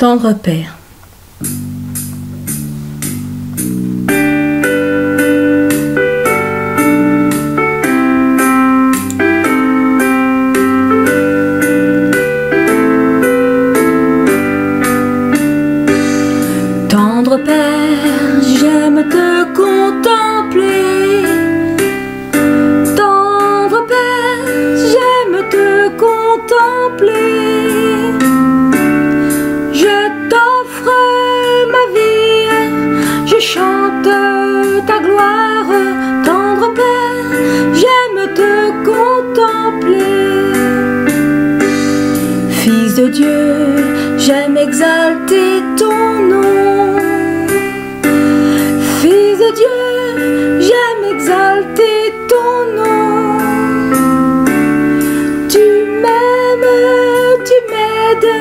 Tendre Père. Tendre Père, j'aime te contempler. Dieu, j'aime exalter ton nom. Fils de Dieu, j'aime exalter ton nom. Tu m'aimes, tu m'aides,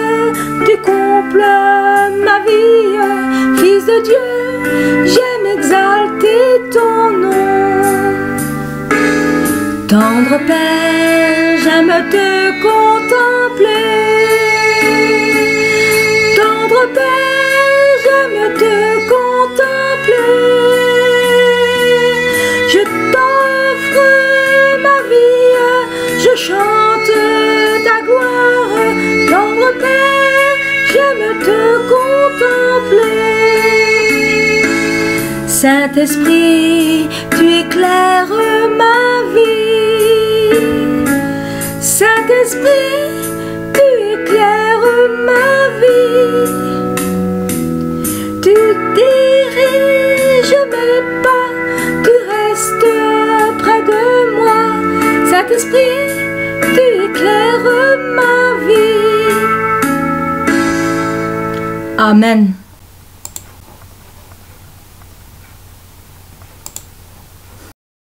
tu combles ma vie. Fils de Dieu, j'aime exalter ton nom. Tendre Père, j'aime te contempler. Ma vie, je chante ta gloire. Tendre Père, j'aime te contempler. Saint-Esprit, tu éclaires ma vie. Saint-Esprit, tu éclaires ma vie. Tu diriges mes tu éclaires ma vie. Amen.